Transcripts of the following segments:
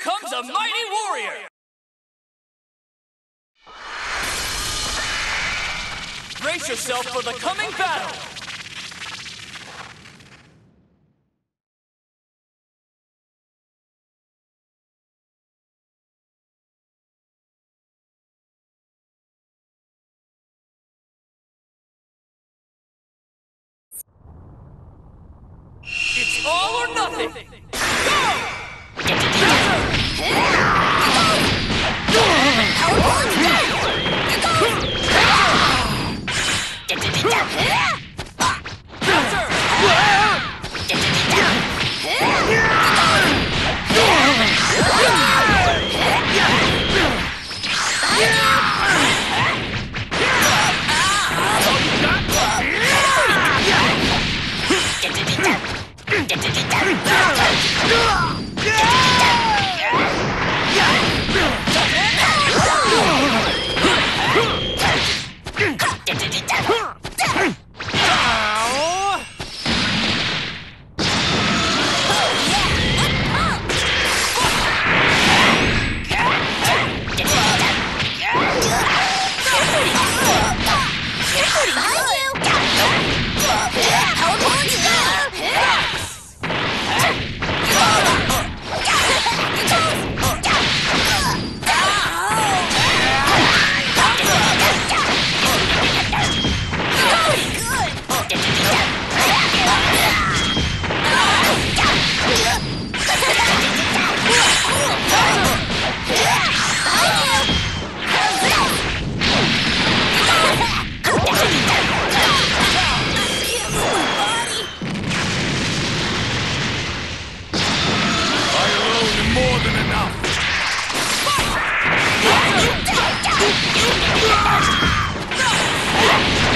comes a mighty warrior! Brace yourself for the coming battle! It's all or nothing! I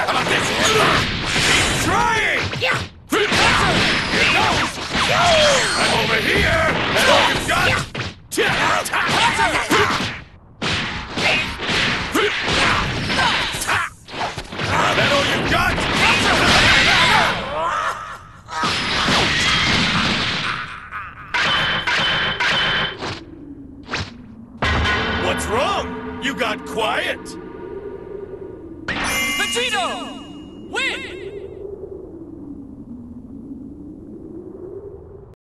How about this? Keep trying! Yeah! I'm over here! And all you've got... That all you got? What's wrong? You got quiet! Tito, Win!